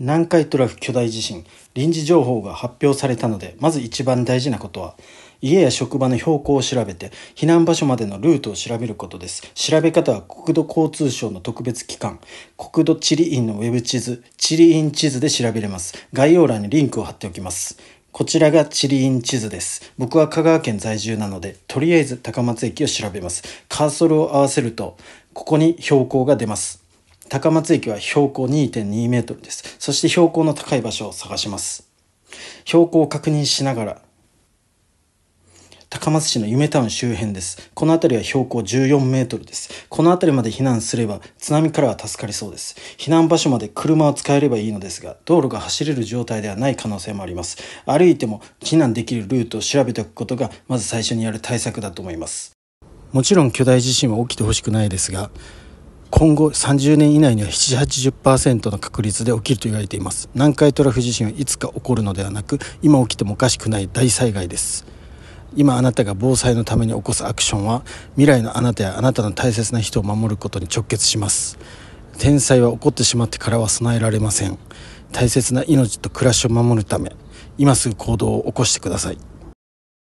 南海トラフ巨大地震臨時情報が発表されたのでまず一番大事なことは家や職場の標高を調べて避難場所までのルートを調べることです調べ方は国土交通省の特別機関国土地理院のウェブ地図地理院地図で調べれます概要欄にリンクを貼っておきますこちらが地理院地図です。僕は香川県在住なので、とりあえず高松駅を調べます。カーソルを合わせると、ここに標高が出ます。高松駅は標高2.2メートルです。そして標高の高い場所を探します。標高を確認しながら、高松市の夢タウン周辺です。この辺りは標高14メートルです。この辺りまで避難すれば津波からは助かりそうです。避難場所まで車を使えればいいのですが、道路が走れる状態ではない可能性もあります。歩いても避難できるルートを調べておくことがまず最初にやる対策だと思います。もちろん巨大地震は起きてほしくないですが、今後30年以内には780%の確率で起きると言われています。南海トラフ地震はいつか起こるのではなく今起きてもおかしくない大災害です。今あなたが防災のために起こすアクションは未来のあなたやあなたの大切な人を守ることに直結します。天災は起こってしまってからは備えられません。大切な命と暮らしを守るため今すぐ行動を起こしてください。